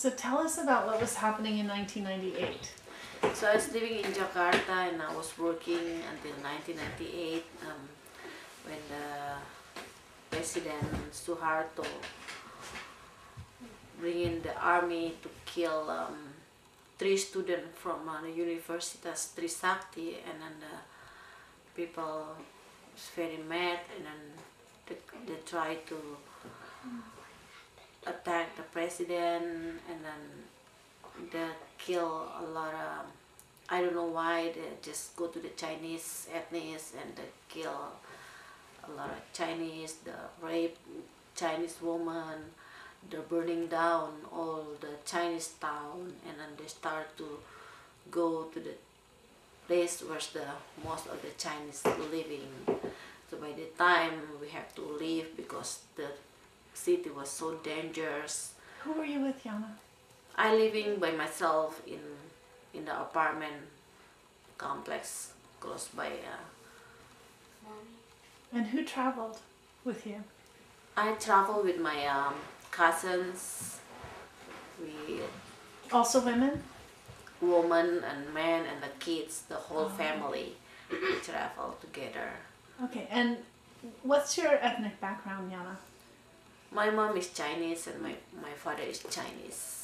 So tell us about what was happening in 1998. So I was living in Jakarta and I was working until 1998 um, when the President Suharto bring in the army to kill um, three students from uh, the Universitas Trisakti and then the people was very mad and then they, they try to president and then they kill a lot of I don't know why they just go to the Chinese ethnics and they kill a lot of Chinese, the rape Chinese woman, the burning down all the Chinese town and then they start to go to the place where the most of the Chinese living. So by the time we have to leave because the city was so dangerous. Who were you with, Yana? I living by myself in in the apartment complex close by. Uh, And who traveled with you? I travel with my um, cousins, we Also women? woman and man and the kids, the whole family, we travel together. Okay, and what's your ethnic background, Yana? My mom is Chinese and my, my father is Chinese.